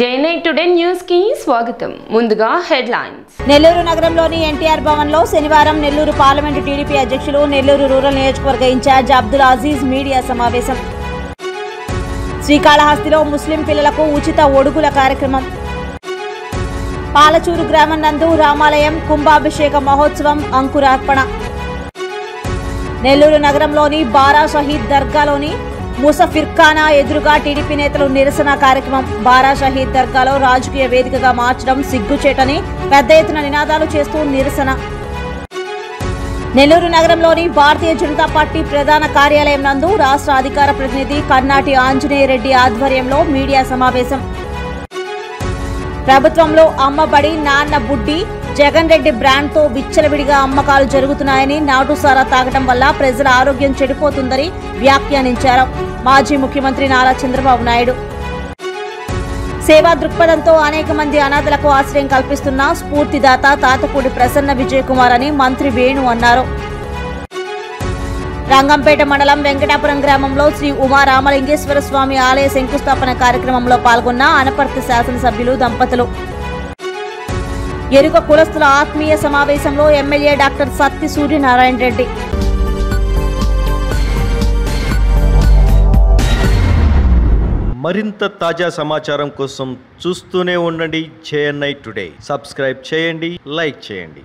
జైనై today న్యూస్కి స్వాగతం. ముందుగా హెడ్లైన్స్. నెల్లూరు నగరంలోని ఎన్టీఆర్ భవన్లో శనివారం నెల్లూరు పార్లమెంటు టీడీపీ అధ్యక్షులు నెల్లూరు రూరల్ నియోజకవర్గ ఇన్ఛార్జ్ అబ్దుల్ అజీజ్ మీడియా సమావేశం. శ్రీకాళహస్తిలో ముస్లిం పిల్లలకు ఉచిత ఒడుగుల కార్యక్రమం. పాలచూరు గ్రామం నందు రామాలయం కుంభాభిషేక మహోత్సవం అంకురార్పణ. నెల్లూరు నగరంలోని బారా షహీద్ దర్గాలోని ముసఫిర్ఖానా ఎదురుగా టీడీపీ నేతలు నిరసన కార్యక్రమం. బారా షహీద్ దర్గాలో రాజకీయ వేదికగా మార్చడం సిగ్గుచేటని పెద్ద ఎత్తున నినాదాలు చేస్తూ నిరసన. నెల్లూరు నగరంలోని భారతీయ జనతా పార్టీ ప్రధాన కార్యాలయం నందు రాష్ట్ర అధికార ప్రతినిధి కన్నాటి ఆంజనేయ రెడ్డి ఆధ్వర్యంలో మీడియా సమావేశం. ప్రభుత్వంలో అమ్మబడి నాన్న బుడ్డి జగన్ రెడ్డి బ్రాండ్తో విచ్చలవిడిగా అమ్మకాలు జరుగుతున్నాయని నాటుసారా తాగటం వల్ల ప్రజల ఆరోగ్యం చెడిపోతుందని వ్యాఖ్యానించారు మాజీ ముఖ్యమంత్రి నారా చంద్రబాబు నాయుడు. సేవా దృక్పథంతో అనేక మంది అనాథలకు ఆశ్రయం కల్పిస్తున్న స్ఫూర్తిదాత తాతపూడి ప్రసన్న విజయ్ కుమార్ అని మంత్రి వేణు అన్నారు. రంగంపేట మండలం వెంకటాపురం గ్రామంలో శ్రీ ఉమా రామలింగేశ్వర స్వామి ఆలయ శంకుస్థాపన కార్యక్రమంలో పాల్గొన్న అనపర్తి శాసనసభ్యులు దంపతులు. ఎరుక కులస్తుల ఆత్మీయ సమావేశంలో ఎమ్మెల్యే డాక్టర్ సత్తి సూర్యనారాయణ రెడ్డి. మరింత తాజా సమాచారం కోసం చూస్తూనే ఉండండి జేఎన్ఐ టుడే. సబ్స్క్రైబ్ చేయండి లైక్ చేయండి.